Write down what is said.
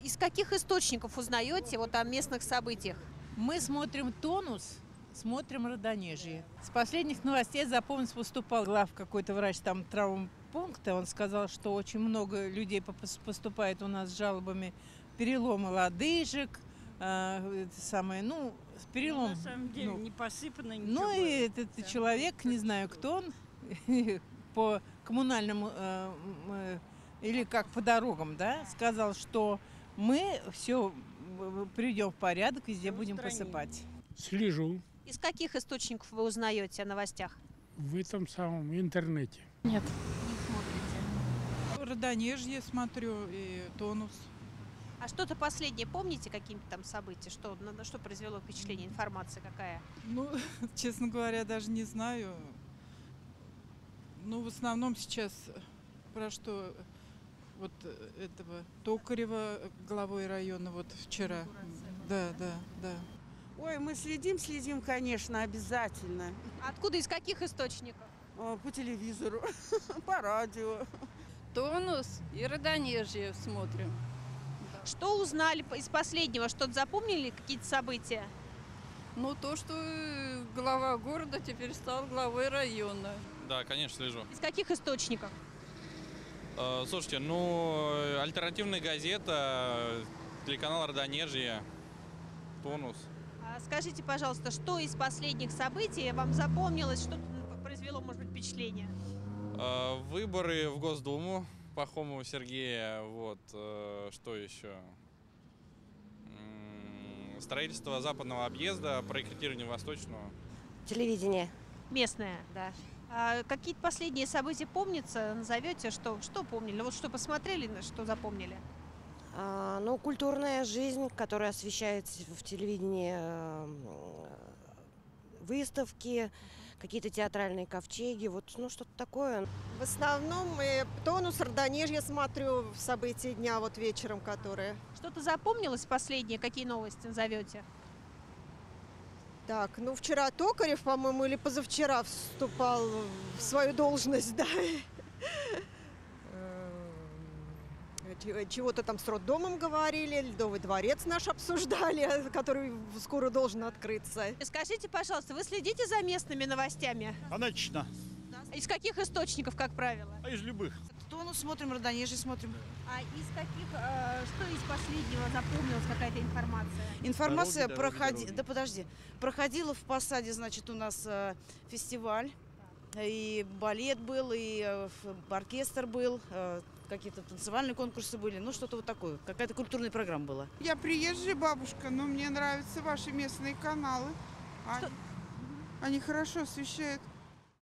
Из каких источников узнаете вот о местных событиях? Мы смотрим тонус, смотрим родонежье. С последних новостей запомнилось, выступал глав какой-то врач там травмпункта. Он сказал, что очень много людей поступает у нас с жалобами переломы лодыжек, э, это самое, ну, перелом. На самом деле ну, не посыпано ничего. Ну и этот Да. человек, не знаю кто он, по коммунальному э, э, или как по дорогам, да, сказал, что мы все приведем в порядок, везде Всё будем устраним. посыпать. Слежу Из каких источников вы узнаете о новостях? в этом самом интернете. Родонежье смотрю и тонус. А что-то последнее помните, какие-то там события? Что, на, на что произвело впечатление? Информация какая? Ну, честно говоря, даже не знаю. Ну, в основном сейчас про что вот э, этого Токарева главой района вот вчера. Да, да, да. Ой, мы следим, следим, конечно, обязательно. Откуда, из каких источников? Э, По телевизору, по радио. Тонус и родонежье смотрим. Что узнали из последнего? Что-то запомнили, какие-то события? Ну, то, что э, глава города теперь стал главой района. Да, конечно, слежу. Из каких источников? Э, Слушайте, ну, э, альтернативная газета, телеканал Родонежье, Тонус. А Скажите, пожалуйста, что из последних событий вам запомнилось, что произвело, может быть, впечатление? Э, Выборы в Госдуму Пахомова Сергея, вот, э, что еще? М, Строительство западного объезда, проектирование восточного. Телевидение. Местное. Да. А какие-то последние события помнится? Назовете, что, что помнили? Вот что посмотрели, на что запомнили? А, ну, культурная жизнь, которая освещается в телевидении, э, выставки, какие-то театральные ковчеги, вот, ну, что-то такое. В основном э, тонус Родонежья смотрю в события дня вот вечером, которые. Что-то запомнилось последнее? Какие новости назовете? Так, ну вчера Токарев, по-моему, или позавчера вступал в свою должность, да. Э, ч- Чего-то там с роддомом говорили, Ледовый дворец наш обсуждали, который скоро должен открыться. Скажите, пожалуйста, вы следите за местными новостями? Конечно. Из каких источников, как правило? А из любых. Тонус смотрим, родонежье смотрим. А из каких, э, что запомнилась какая-то информация? Информация Дороги, дороги, проходи... дороги. Да подожди. Проходила в Посаде, значит, у нас э, фестиваль. И балет был, и э, оркестр был, э, какие-то танцевальные конкурсы были, ну что-то вот такое. Какая-то культурная программа была. Я приезжая бабушка, но мне нравятся ваши местные каналы. Они, они хорошо освещают